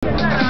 大